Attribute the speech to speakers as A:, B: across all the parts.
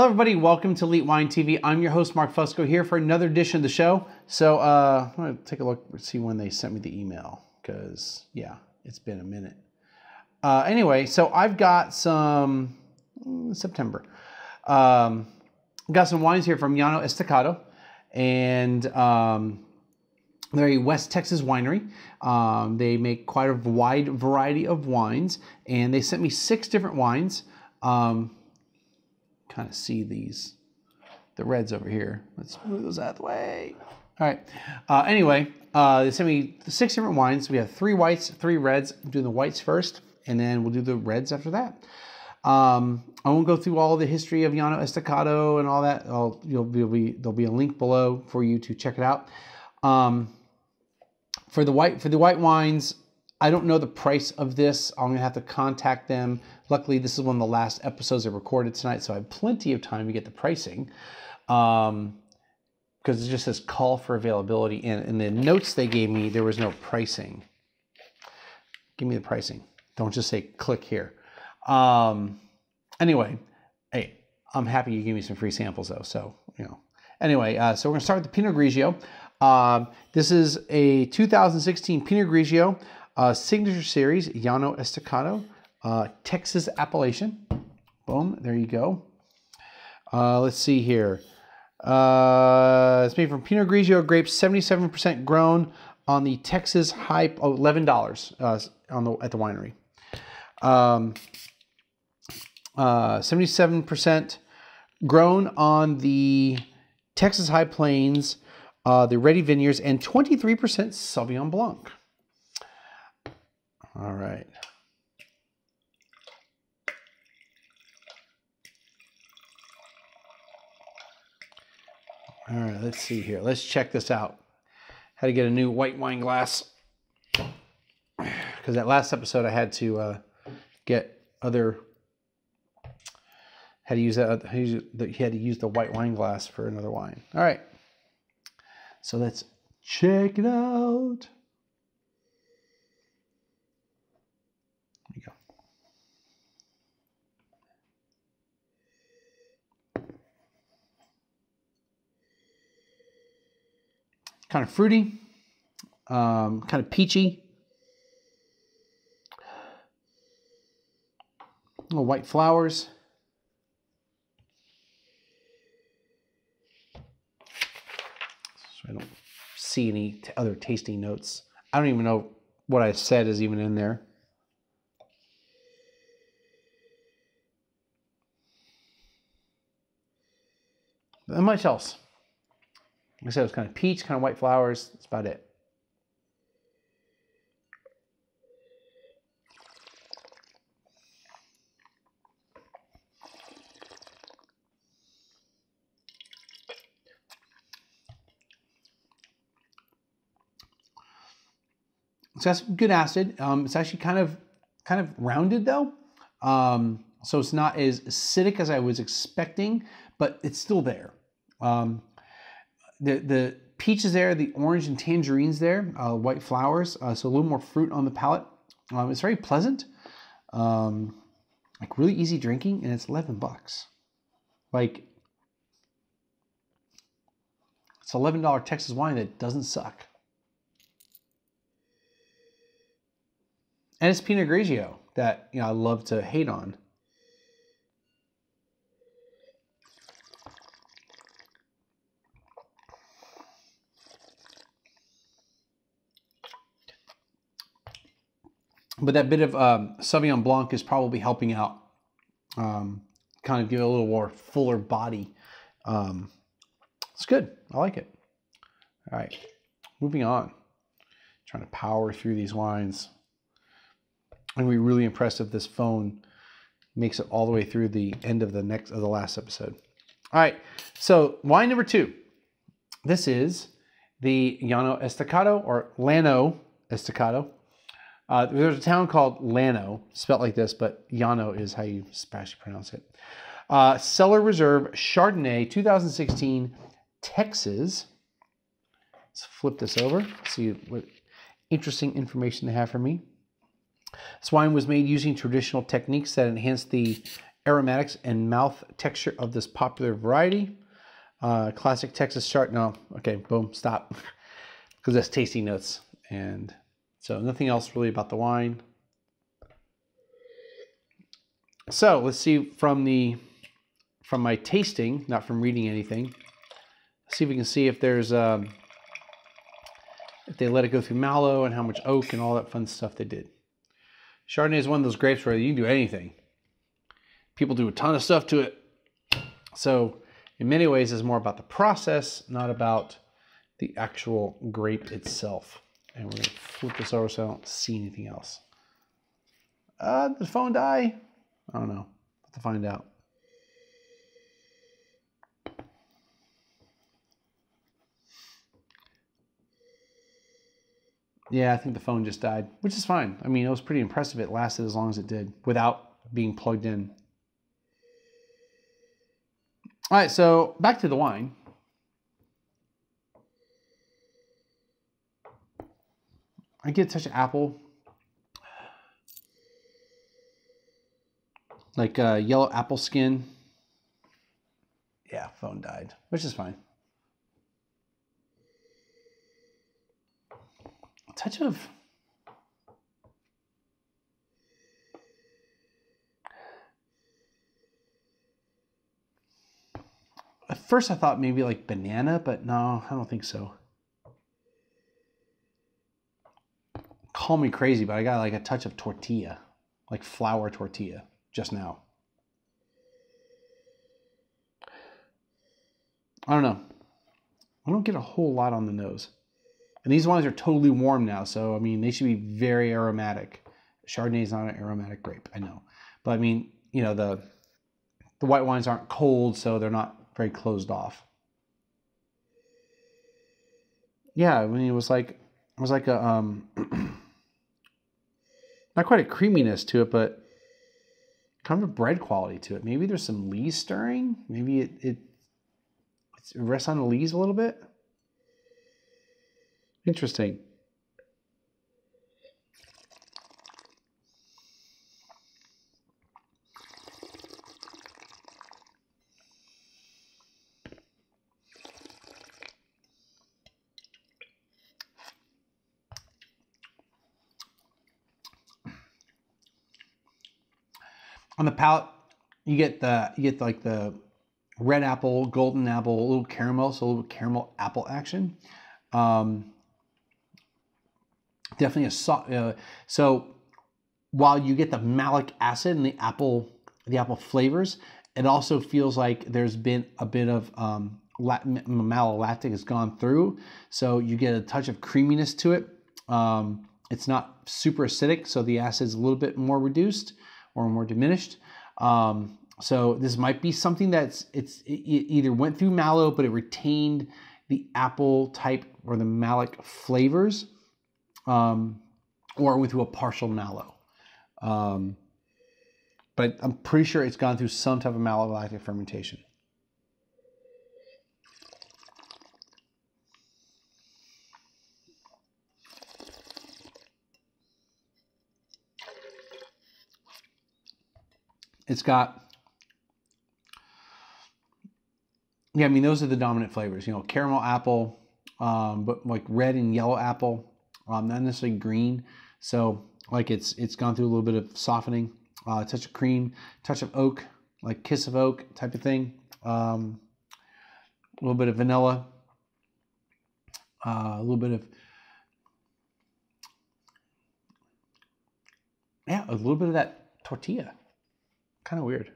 A: Hello, everybody. Welcome to Elite Wine TV. I'm your host, Mark Fusco, here for another edition of the show. So, uh, I'm going to take a look, see when they sent me the email, because, yeah, it's been a minute. Uh, anyway, so I've got some mm, September. Um, got some wines here from Llano Estacado, and um, they're a West Texas winery. Um, they make quite a wide variety of wines, and they sent me six different wines. Um, kind of see these, the reds over here. Let's move those out of the way. All right. Uh, anyway, uh, they sent me six different wines. We have three whites, three reds. I'm doing the whites first, and then we'll do the reds after that. Um, I won't go through all the history of Llano Estacado and all that. I'll, you'll be, there'll be there'll be a link below for you to check it out. Um, for the white for the white wines, I don't know the price of this. I'm gonna have to contact them. Luckily, this is one of the last episodes I recorded tonight, so I have plenty of time to get the pricing. Um, because it just says call for availability, and in the notes they gave me, there was no pricing. Give me the pricing. Don't just say click here. Um, anyway, hey, I'm happy you gave me some free samples though. So you know. Anyway, uh, so we're gonna start with the Pinot Grigio. Um, this is a 2016 Pinot Grigio uh, signature series, Llano Estacado, uh, Texas appellation. Boom, there you go. Uh, let's see here. Uh, it's made from Pinot Grigio grapes, 77% grown on the Texas High, oh, $11 uh, on the, at the winery. Um, uh, 77% grown on the Texas High Plains, the Reddy Vineyards, and 23% Sauvignon Blanc. All right. All right, let's see here. Let's check this out. Had to get a new white wine glass because that last episode I had to uh, get other had to use that he had to use the white wine glass for another wine. All right, so let's check it out. Kind of fruity, um, kind of peachy. Little white flowers. So I don't see any other tasting notes. I don't even know what I said is even in there. Not much else. Like I said, it was kind of peach, kind of white flowers. That's about it. It's got some good acid. Um, it's actually kind of kind of rounded though. Um, so it's not as acidic as I was expecting, but it's still there. Um, the the peach is there, the orange and tangerines there, uh, white flowers, uh, so a little more fruit on the palate. Um, it's very pleasant, um, like really easy drinking, and it's eleven bucks. Like it's eleven dollar Texas wine that doesn't suck, and it's Pinot Grigio that you know I love to hate on. But that bit of um, Sauvignon Blanc is probably helping out, um, kind of give it a little more fuller body. Um, it's good. I like it. All right, moving on. Trying to power through these wines. I'm really impressed if this phone makes it all the way through the end of the next of the last episode. All right, so wine number two. This is the Llano Estacado or Llano Estacado. Uh, there's a town called Llano, spelled like this, but Llano is how you Spanish pronounce it. Uh, Cellar Reserve Chardonnay 2016 Texas. Let's flip this over, see what interesting information they have for me. This wine was made using traditional techniques that enhance the aromatics and mouth texture of this popular variety. Uh, classic Texas chard. No, okay, boom, stop. Because that's tasty notes. And so nothing else really about the wine. So let's see from the from my tasting, not from reading anything. Let's see if we can see if there's um, if they let it go through malo and how much oak and all that fun stuff they did. Chardonnay is one of those grapes where you can do anything. People do a ton of stuff to it. So in many ways, it's more about the process, not about the actual grape itself. And we're gonna flip this over so I don't see anything else. Uh, did the phone die? I don't know. Have to find out. Yeah, I think the phone just died, which is fine. I mean, it was pretty impressive. It lasted as long as it did without being plugged in. All right, so back to the wine. I get a touch of apple, like uh, yellow apple skin. Yeah, phone died, which is fine. A touch of At first I thought maybe like banana, but no, I don't think so. Call me crazy, but I got like a touch of tortilla, like flour tortilla just now. I don't know. I don't get a whole lot on the nose. And these wines are totally warm now, so I mean, they should be very aromatic. Chardonnay is not an aromatic grape, I know. But I mean, you know, the the white wines aren't cold, so they're not very closed off. Yeah, I mean, it was like it was like a um not quite a creaminess to it, but kind of a bread quality to it. Maybe there's some lees stirring. Maybe it it, it rests on the lees a little bit. Interesting. On the palate, you get the you get like the red apple, golden apple, a little caramel, so a little caramel apple action. Um, definitely a soft. Uh, so while you get the malic acid and the apple, the apple flavors, it also feels like there's been a bit of um, malolactic has gone through. So you get a touch of creaminess to it. Um, it's not super acidic, so the acid's a little bit more reduced or more diminished. Um, so this might be something that's it's it either went through malo, but it retained the apple type or the malic flavors, um, or went through a partial malo. Um, but I'm pretty sure it's gone through some type of malolactic fermentation. It's got, yeah, I mean, those are the dominant flavors, you know, caramel apple, um, but like red and yellow apple, um, not necessarily green. So like it's it's gone through a little bit of softening, uh, touch of cream, touch of oak, like kiss of oak type of thing. Um, a little bit of vanilla, uh, a little bit of yeah, a little bit of that tortilla. Kind of weird.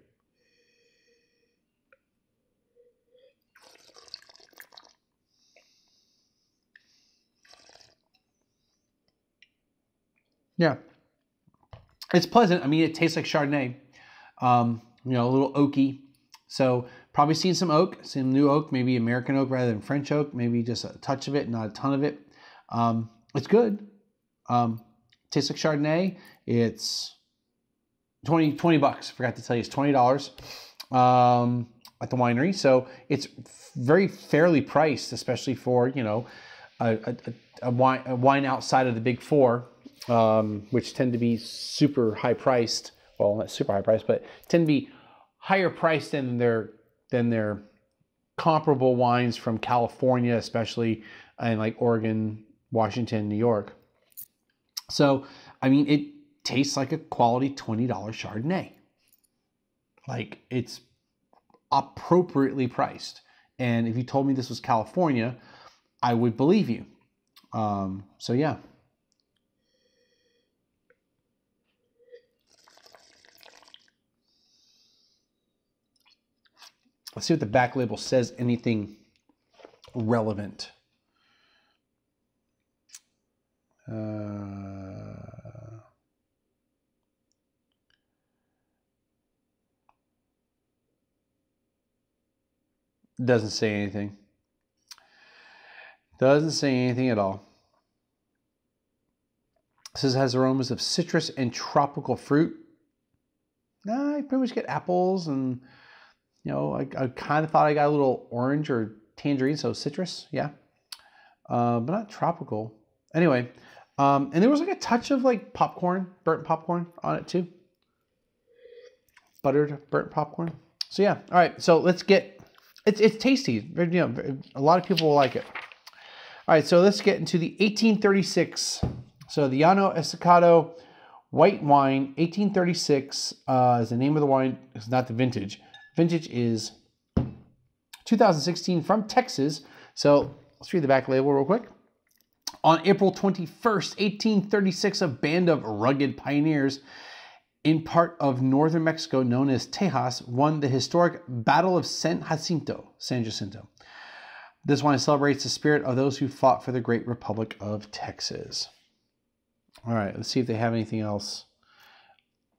A: Yeah. It's pleasant. I mean, it tastes like Chardonnay. Um, you know, a little oaky. So probably seen some oak, some new oak, maybe American oak rather than French oak, maybe just a touch of it, not a ton of it. Um, it's good. Um, tastes like Chardonnay. It's 20, 20 bucks. I forgot to tell you, it's $20 um, at the winery. So it's very fairly priced, especially for, you know, a, a, a, wine, a wine outside of the big four, um, which tend to be super high priced. Well, not super high priced, but tend to be higher priced than their than their comparable wines from California, especially and like Oregon, Washington, New York. So, I mean, it tastes like a quality $20 Chardonnay. Like it's appropriately priced. And if you told me this was California, I would believe you. Um, so, yeah. Let's see what the back label says anything relevant. Doesn't say anything. Doesn't say anything at all. It says it has aromas of citrus and tropical fruit. Nah, I pretty much get apples and you know, I, I kind of thought I got a little orange or tangerine, so citrus, yeah, uh, but not tropical. Anyway, um, and there was like a touch of like popcorn, burnt popcorn on it too. Buttered burnt popcorn. So yeah, all right. So let's get. It's it's tasty. You know, a lot of people will like it. All right, so let's get into the 1836. So the Llano Estacado white wine, 1836 uh, is the name of the wine. It's not the vintage. Vintage is 2016 from Texas. So let's read the back label real quick. On April 21st, 1836, a band of rugged pioneers in part of northern Mexico known as Tejas won the historic Battle of San Jacinto, San Jacinto. This wine celebrates the spirit of those who fought for the great Republic of Texas. All right, let's see if they have anything else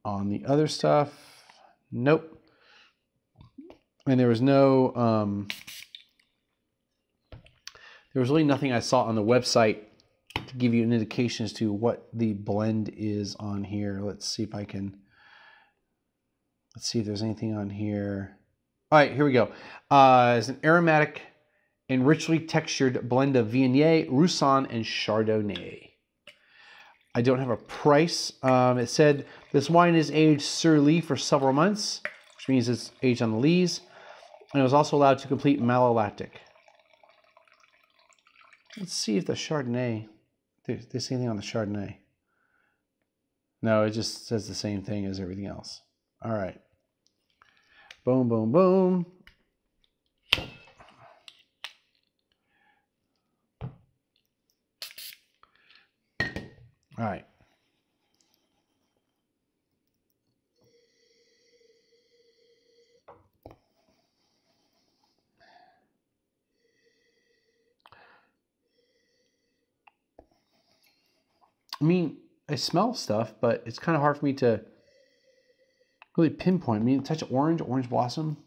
A: on the other stuff. Nope. And there was no, um, there was really nothing I saw on the website give you an indication as to what the blend is on here. Let's see if I can, let's see if there's anything on here. All right, here we go. Uh, it's an aromatic and richly textured blend of Viognier, Roussanne, and Chardonnay. I don't have a price. Um, it said this wine is aged sur lie for several months, which means it's aged on the lees, and it was also allowed to complete malolactic. Let's see if the Chardonnay, there's, there's anything on the Chardonnay. No, it just says the same thing as everything else. All right. Boom, boom, boom. All right. I mean, I smell stuff, but it's kind of hard for me to really pinpoint. I mean, touch orange, orange blossom.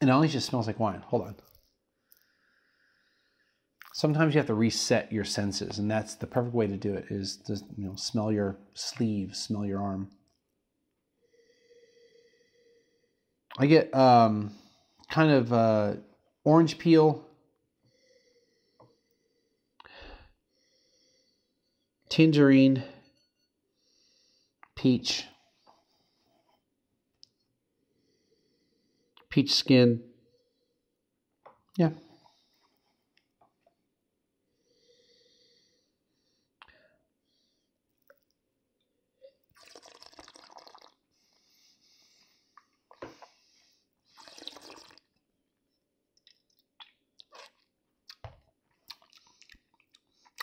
A: And it only just smells like wine. Hold on. Sometimes you have to reset your senses, and that's the perfect way to do it. Is to you know smell your sleeve, smell your arm. I get um, kind of uh, orange peel, tangerine, peach, peach skin. Yeah.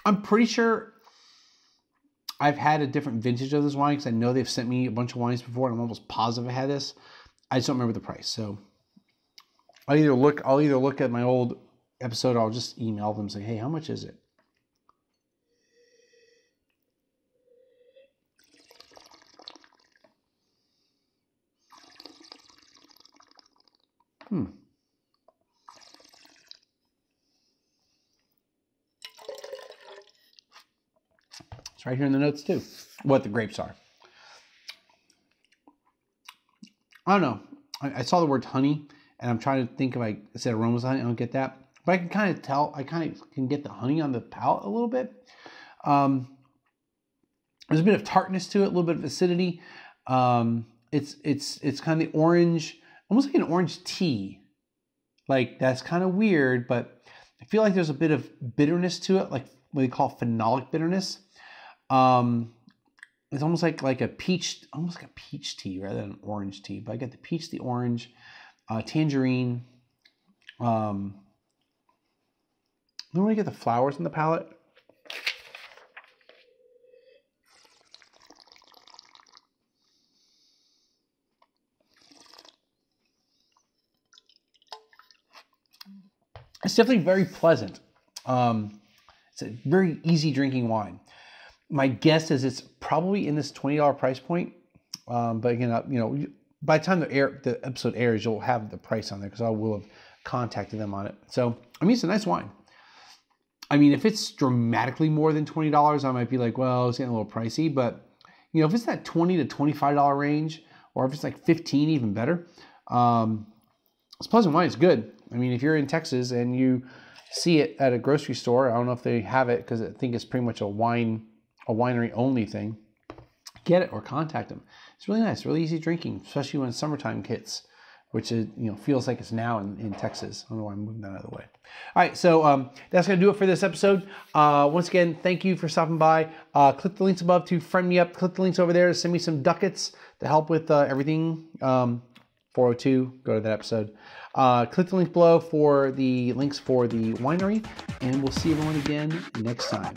A: I'm pretty sure I've had a different vintage of this wine because I know they've sent me a bunch of wines before, and I'm almost positive I had this. I just don't remember the price. So I'll either look I'll either look at my old episode, I'll just email them and say, hey, how much is it? Hmm. It's right here in the notes too, what the grapes are. I don't know. I, I saw the word honey, and I'm trying to think if I said aromas honey. I don't get that, but I can kind of tell. I kind of can get the honey on the palate a little bit. Um, there's a bit of tartness to it, a little bit of acidity. Um, it's it's it's kind of the orange, almost like an orange tea. Like that's kind of weird, but I feel like there's a bit of bitterness to it, like what they call phenolic bitterness. Um, it's almost like like a peach, almost like a peach tea rather than an orange tea. But I get the peach, the orange, uh, tangerine. Um, don't really get the flowers in the palate. It's definitely very pleasant. Um, it's a very easy drinking wine. My guess is it's probably in this twenty dollar price point. Um, but again, you know, by the time the air the episode airs, you'll have the price on there because I will have contacted them on it. So I mean, it's a nice wine. I mean, if it's dramatically more than twenty dollars, I might be like, well, it's getting a little pricey. But you know, if it's that twenty to twenty-five dollar range, or if it's like fifteen, even better. Um, it's pleasant wine. It's good. I mean, if you're in Texas and you see it at a grocery store, I don't know if they have it because I think it's pretty much a wine, a winery only thing. Get it or contact them. It's really nice, really easy drinking, especially when summertime hits, which is you know feels like it's now in, in Texas. I don't know why I'm moving that out of the way. All right, so um, that's gonna do it for this episode. Uh, once again, thank you for stopping by. Uh, click the links above to friend me up. Click the links over there to send me some ducats to help with uh, everything. Um, 402, go to that episode. Uh, click the link below for the links for the winery, and we'll see everyone again next time.